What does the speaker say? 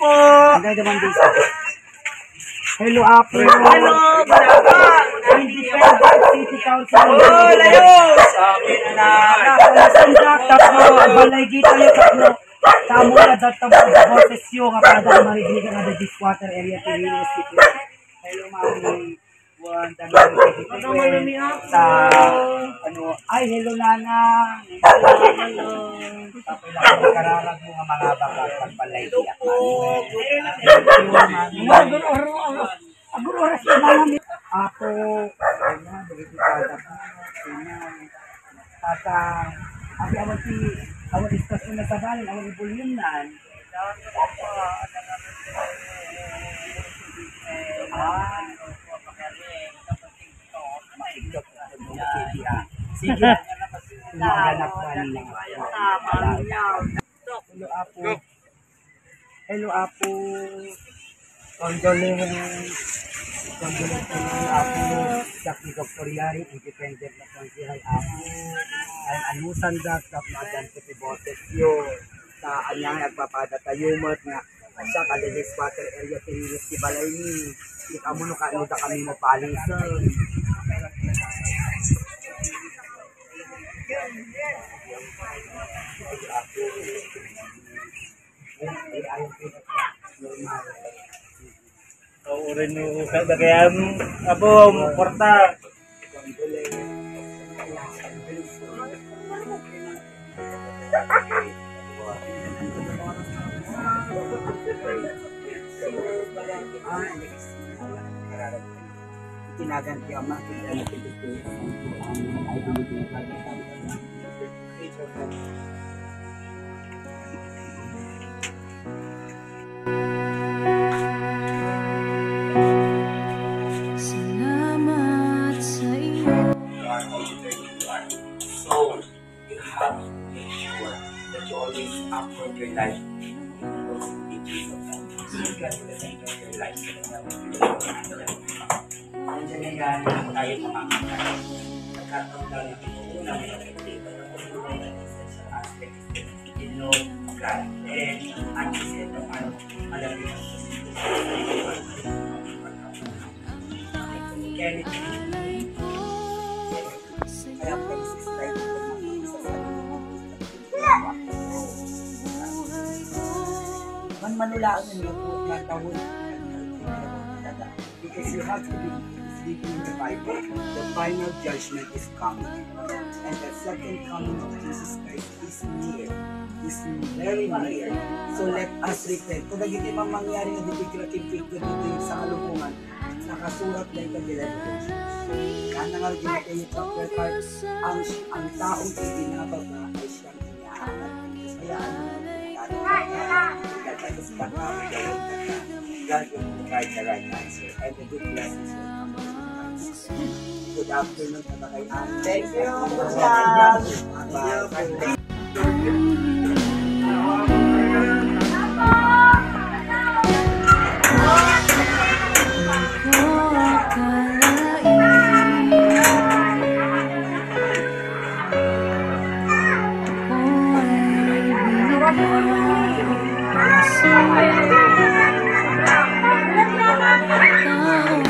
po. Hello, Apo. Hello, Bulacan. Independent City Council. Oh, layo. Sa akin na na. Nasandak, tatlo, balay kita yung tatlo. Tamo na dito mga boses yung kapada marinig nga the Dishwater area to City. Hello, Mami. Buwan, dami sa ano ay hello nana hello lang kararag mo nga mga baka pagbalay di at mami agor oro agor oras na mami ako ano begitu pada Tata, abi awal si awal diskusyon na sa balin, awal ibulyon nan. Ah, Sige. Tumaganap ka nila. Hello, Apo. Hello, Apo. Condolence. Condolence ko ng Apo. Jackie Doctoriari, independent na konsihay Apo. Ay, anusan dat, kap na dyan sa pibotes yun. Sa anyang nagpapadatayumot nga siya kalilis water area tinilis si balay ni. Kita mo no kaano da kami mo palisan. Oo rin yung kaya abo, porta. Kinaganti ang mga Salamat sa iyo. So you have to make sure that you always upload your life those images of that. So you can of your life. Nandiyan na yan, tayo makakakaya. Nagkataon lang na una may nakikita na ano yung sa aspect. Ilog, God, and ang isa ng ano, malamig. Kaya kaya yung slide ko sa Man manulaan ninyo po na tawon because you have to be sleeping in the Bible. The final judgment is coming. And the second coming of Jesus Christ is near. Is very near. So let us repent. Kung nagiti mang mangyari na kiraking dito yung sa kalungan, nakasurat na ito Revelation. Kana nga rin yung chapter 5, ang, ang taong ibinababa ay siyang inaangat. Kaya ano God will God will provide the right answer and the good blessings will come you. Good afternoon mga kaibigan. Thank you. Bye. Taong